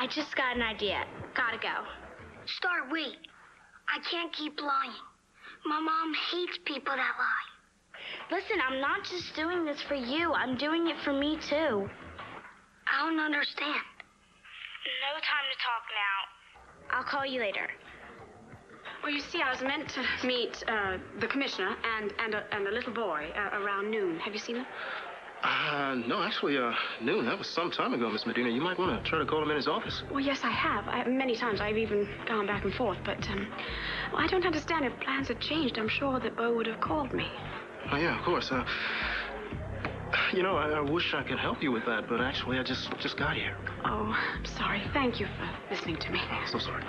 I just got an idea. Gotta go. Starr, wait. I can't keep lying. My mom hates people that lie. Listen, I'm not just doing this for you. I'm doing it for me too. I don't understand. No time to talk now. I'll call you later. Well, you see, I was meant to meet uh, the commissioner and and a, and a little boy uh, around noon. Have you seen him? Uh, no, actually, uh, noon. That was some time ago, Miss Medina. You might want to try to call him in his office. Well, yes, I have. I, many times I've even gone back and forth. But um, I don't understand if plans had changed. I'm sure that Bo would have called me. Oh, yeah, of course. Uh, you know, I, I wish I could help you with that, but actually, I just just got here. Oh, I'm sorry. Thank you for listening to me. So sorry.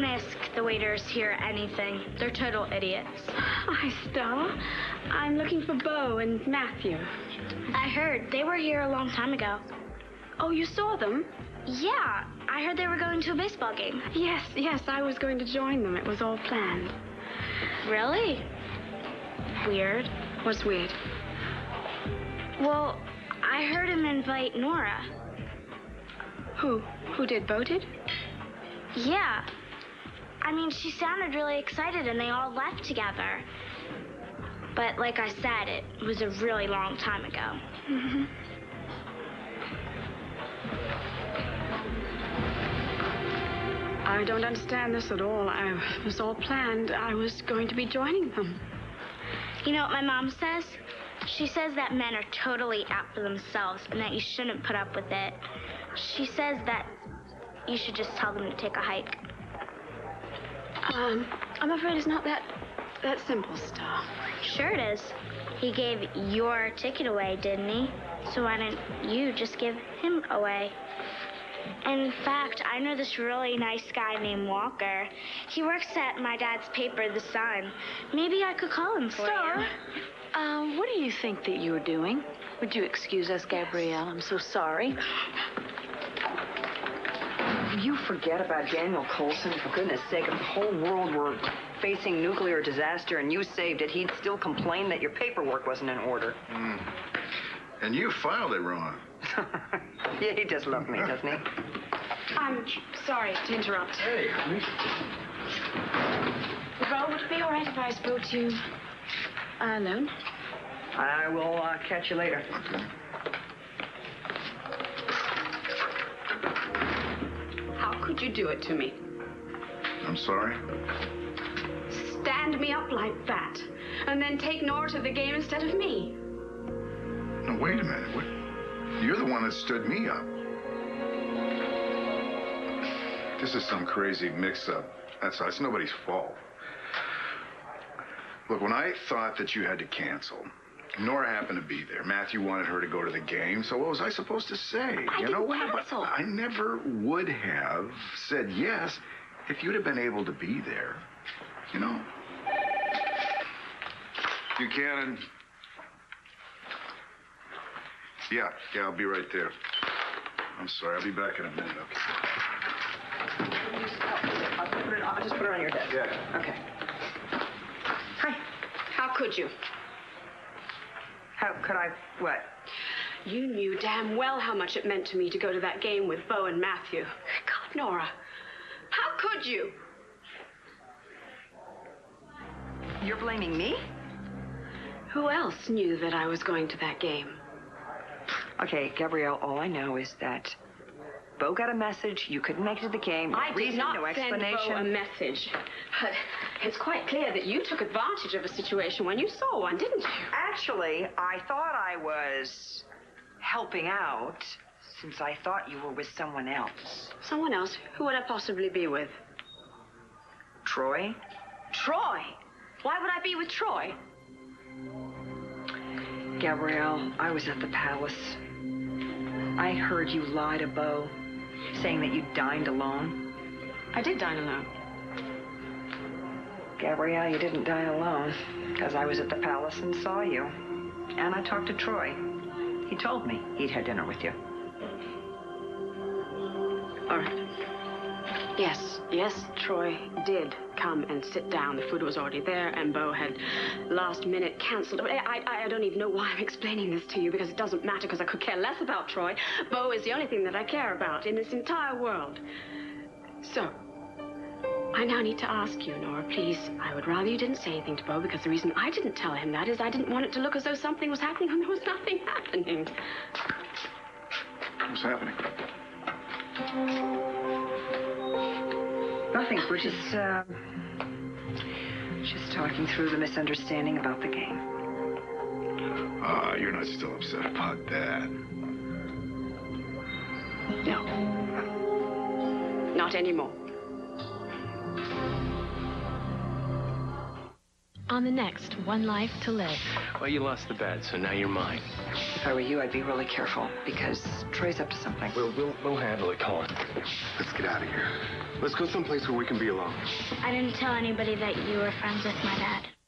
Don't ask the waiters here anything. They're total idiots. Hi, Stella. I'm looking for Bo and Matthew. I heard they were here a long time ago. Oh, you saw them? Yeah, I heard they were going to a baseball game. Yes, yes, I was going to join them. It was all planned. Really? Weird. What's weird? Well, I heard him invite Nora. Who? Who did? Bo did? Yeah. I mean, she sounded really excited and they all left together. But like I said, it was a really long time ago. Mm-hmm. I don't understand this at all. I was all planned. I was going to be joining them. You know what my mom says? She says that men are totally out for themselves and that you shouldn't put up with it. She says that you should just tell them to take a hike. Um, I'm afraid it's not that that simple, Starr. Sure it is. He gave your ticket away, didn't he? So why don't you just give him away? In fact, I know this really nice guy named Walker. He works at my dad's paper, The Sun. Maybe I could call him for Starr, you. um, what do you think that you are doing? Would you excuse us, Gabrielle? I'm so sorry. You forget about Daniel Colson, for goodness sake. If the whole world were facing nuclear disaster and you saved it, he'd still complain that your paperwork wasn't in order. Mm. And you filed it wrong. yeah, he does love me, doesn't he? I'm sorry to interrupt. Hey, Bo, would it be all right if I spoke to you uh, alone? I will uh, catch you later. Okay. You do it to me? I'm sorry. Stand me up like that, and then take Nora to the game instead of me. No, wait a minute. What? You're the one that stood me up. This is some crazy mix-up. That's it's nobody's fault. Look, when I thought that you had to cancel, Nora happened to be there. Matthew wanted her to go to the game, so what was I supposed to say? I you know didn't what? But. I never would have said yes if you'd have been able to be there. You know? Buchanan. Yeah, yeah, I'll be right there. I'm sorry, I'll be back in a minute, okay? I'll, put it, I'll just put it on your desk. Yeah. Okay. Hi. How could you? How could I, what? You knew damn well how much it meant to me to go to that game with Bo and Matthew. God, Nora. How could you? You're blaming me? Who else knew that I was going to that game? Okay, Gabrielle, all I know is that Bo got a message. You couldn't make it to the game. No I reason, did not no send explanation. Bo a message. But it's quite clear that you took advantage of a situation when you saw one, didn't you? Actually, I thought I was helping out since I thought you were with someone else. Someone else? Who would I possibly be with? Troy? Troy. Why would I be with Troy? Gabrielle, I was at the palace. I heard you lie to Bo, saying that you dined alone. I did dine alone. Gabrielle, you didn't dine alone, because I was at the palace and saw you. And I talked to Troy. He told me he'd had dinner with you. All right. Yes, yes, Troy did come and sit down. The food was already there, and Bo had last minute canceled. I, eh, I, I don't even know why I'm explaining this to you because it doesn't matter because I could care less about Troy. Bo is the only thing that I care about in this entire world. So, I now need to ask you, Nora, please. I would rather you didn't say anything to Bo because the reason I didn't tell him that is I didn't want it to look as though something was happening when there was nothing happening. What's happening? Nothing. We're just, uh, just talking through the misunderstanding about the game. Ah, you're not still upset about that. No. Not anymore. On the next One Life to Live. Well, you lost the bet, so now you're mine. If I were you, I'd be really careful because Troy's up to something. We'll, we'll, we'll handle it. Come on. Let's get out of here. Let's go someplace where we can be alone. I didn't tell anybody that you were friends with my dad.